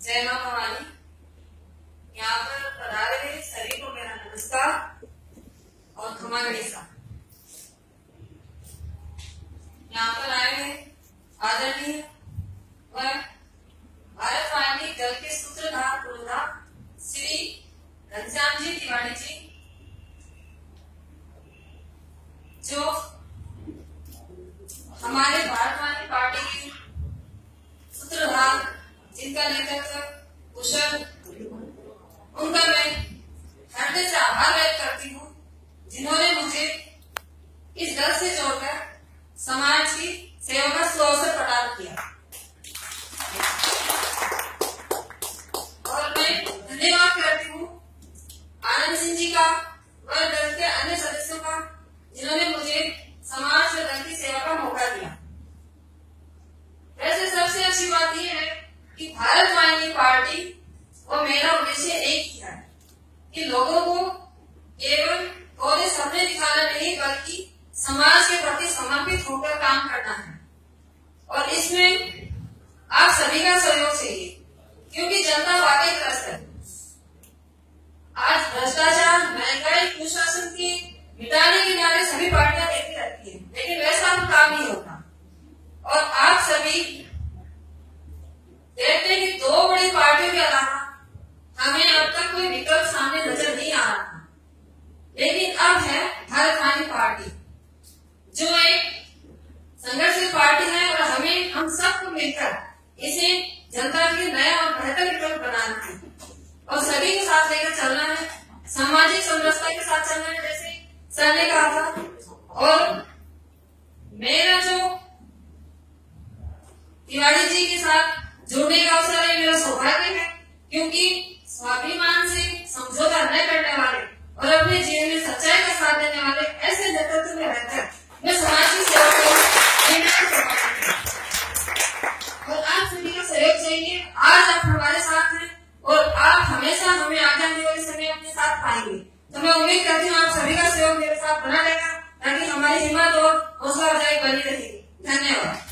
जय माँ भवानी। यहाँ पर पधारे हुए सभी को मेरा नमस्कार और खमा गणेशा यहाँ पर आए हुए आदरणीय व भारत वाहिनी दल के सूत्रधार पुरोधा श्री घनश्याम जी तिवारी जी, जो हमारे भारत वाहिनी पार्टी की सूत्रधार जिनका नेतृत्व कुशल उनका मैं हृदय से आभार व्यक्त करती हूँ, जिन्होंने मुझे इस दल से जोड़कर समाज की सेवा का सुअवसर प्रदान किया। और मैं धन्यवाद करती हूँ आनंद सिंह जी का और दल के अन्य सदस्यों का, जिन्होंने मुझे समाज से दल की सेवा का मौका दिया। वैसे सबसे अच्छी बात यह है कि भारत वाहिनी पार्टी और मेरा उद्देश्य एक कि लोगों को केवल पौधे सपने दिखाना नहीं, बल्कि समाज के प्रति समर्पित होकर काम करना है। और इसमें आप सभी का सहयोग चाहिए, क्योंकि जनता वाकई त्रस्त है। आज भ्रष्टाचार महँगाई कुशासन के मिटाने के नारे सभी पार्टियाँ देती रहती है लेकिन वैसा हम काम नहीं होता और आप सभी देखते हैं कि दो बड़ी पार्टियों के अलावा हमें अब तक कोई विकल्प सामने नज़र नहीं आ रहा लेकिन अब है भारत पार्टी। जो एक संघर्षशील पार्टी है और हमें, हम सबको मिलकर इसे जनता के नया और बेहतर विकल्प बनाना है। और सभी के साथ लेकर चलना है, सामाजिक समरसता के साथ चलना है, जैसे सर ने कहा था। और मेरा जो तिवारी जी के साथ जुड़ने का अवसर है, मेरा सौभाग्य है, क्योंकि स्वाभिमान आज आप हमारे साथ हैं और आप हमेशा हमें आगे आने वाले समय अपने साथ पाएँगे तो मैं उम्मीद करती हूँ आप सभी का सहयोग मेरे साथ बना रहेगा, ताकि हमारी हिम्मत और हौसला अफजाई बनी रहेगी धन्यवाद।